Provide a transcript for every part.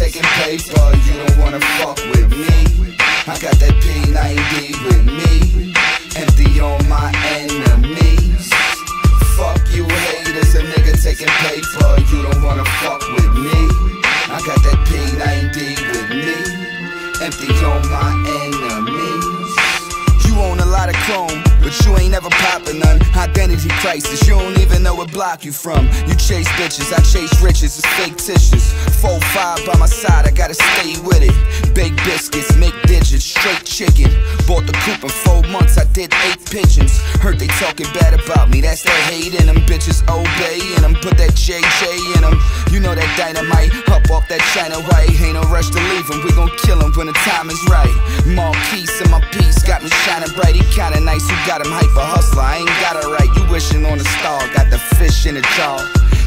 taking paper, you don't wanna fuck with me. I got that P90 with me, empty on my enemies. Fuck you haters, a nigga taking paper, you don't wanna fuck with me. I got that P90 with me, empty on my enemies. You own a lot of chrome, but you ain't never poppin' none. Identity crisis, you don't even know what block you from. You chase bitches, I chase riches, it's tissues. Four five by my side, I gotta stay with it. Bake biscuits, make digits, straight chicken. Bought the coop in four months, I did eight pigeons. Heard they talking bad about me, that's that hate in them. Bitches obeying them, put that JJ in them. You know that dynamite, off that China white. Ain't no rush to leave him, we gon' kill him when the time is right. Marquise in my piece got me shining bright. He kinda nice, you got him hyper hustler. I ain't got it right, you wishing on a star. Got the fish in the jar.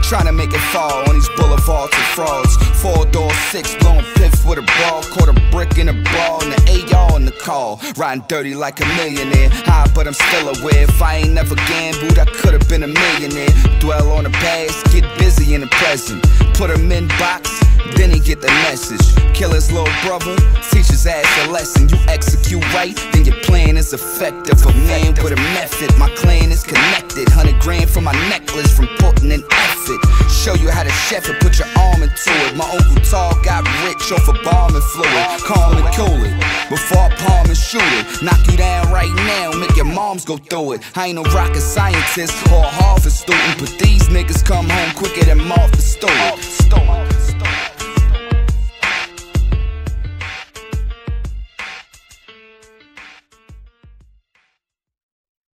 Trying to make it fall on these boulevards of frauds. Four door six, blowing piff with a ball. Caught a brick in a brawl, and the AR in the call. Riding dirty like a millionaire. High, but I'm still aware. If I ain't never gambled, I could've been a millionaire. Dwell on the past, get busy in the present. Put him in box, then he get the message. Kill his little brother, teach his ass a lesson. You execute right, then your plan is effective. A man with a method, my clan is connected. Hundred grand for my necklace from putting in effort. Show you how to chef it, put your arm into it. My uncle Tall got rich off a of and fluid. Calm and cool it, before I palm and shoot it. Knock you down right now, make your moms go through it. I ain't no rocket scientist or a Harvard student, but these niggas come home quicker than Martha Stewart.